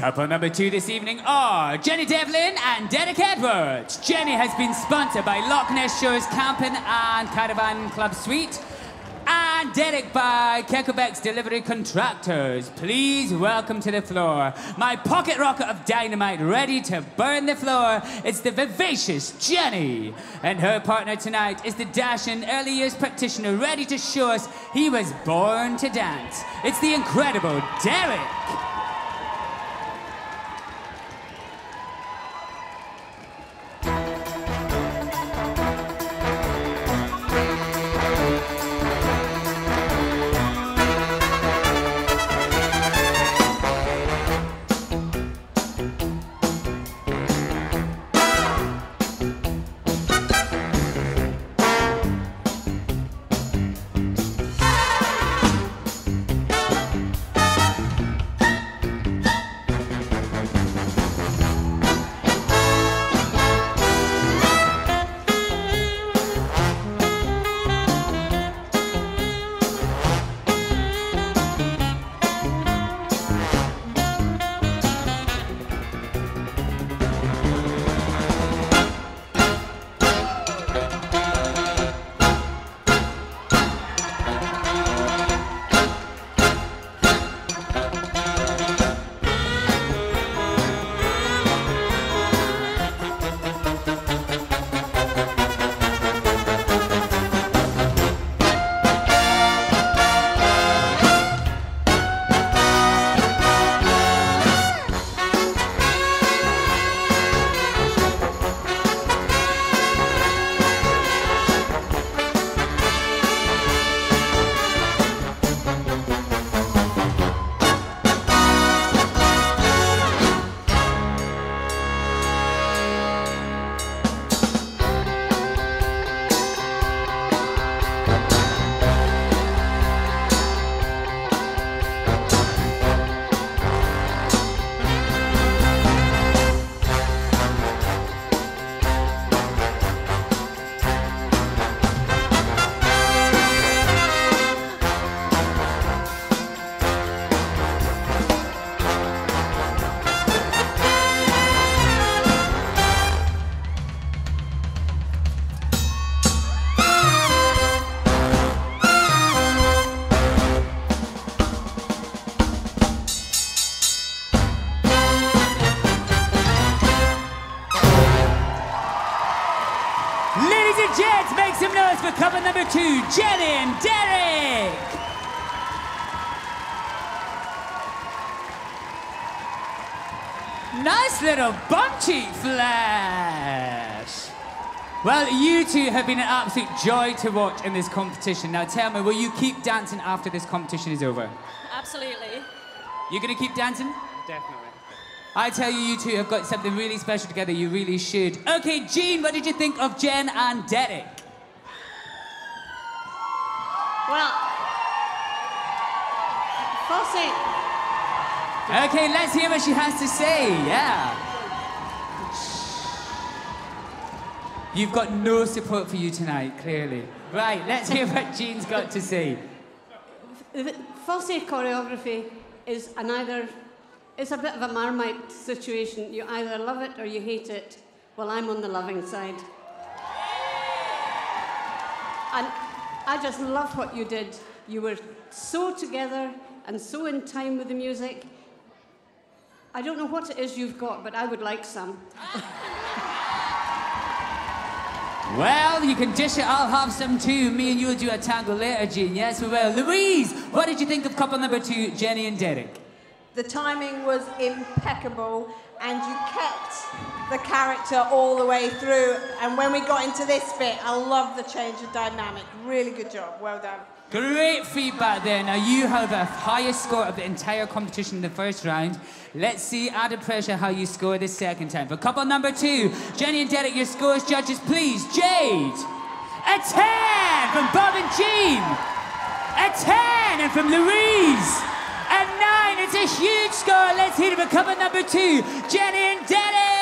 Couple number two this evening are Jennie Devlin and Derek Edwards. Jennie has been sponsored by Loch Ness Shores Camping and Caravan Club Suite. And Derek by Kecklebeck's Delivery Contractors. Please welcome to the floor my pocket rocket of dynamite ready to burn the floor. It's the vivacious Jennie. And her partner tonight is the dashing early years practitioner ready to show us he was born to dance. It's the incredible Derek. Make for couple number two, Jennie and Derek. Nice little bum cheek flash. Well, you two have been an absolute joy to watch in this competition. Now tell me, will you keep dancing after this competition is over? Absolutely. You're gonna keep dancing? Definitely. I tell you, you two have got something really special together. You really should. Okay, Jean, what did you think of Jen and Derek? Well, Fosse, Okay, let's hear what she has to say. Yeah. You've got no support for you tonight, clearly. Right, let's hear what Jean's got to say. Fosse choreography is an either, it's a bit of a marmite situation. You either love it or you hate it. Well, I'm on the loving side. And I just love what you did. You were so together and so in time with the music. I don't know what it is you've got, but I would like some. Well, you can dish it. I'll have some too. Me and you will do a tango later, Jean. Yes, we will. Louise, what did you think of couple number two, Jennie and Derek? The timing was impeccable, and you kept the character all the way through. And when we got into this bit, I love the change of dynamic. Really good job. Well done. Great feedback there. Now you have the highest score of the entire competition in the first round. Let's see, under pressure, how you score the second time. For couple number two, Jennie and Derek, your scores, judges, please. Jade, a 10 from Bob and Jean. A 10 and from Louise. A 9, it's a huge score. Let's hit it for couple number two, Jennie and Derek.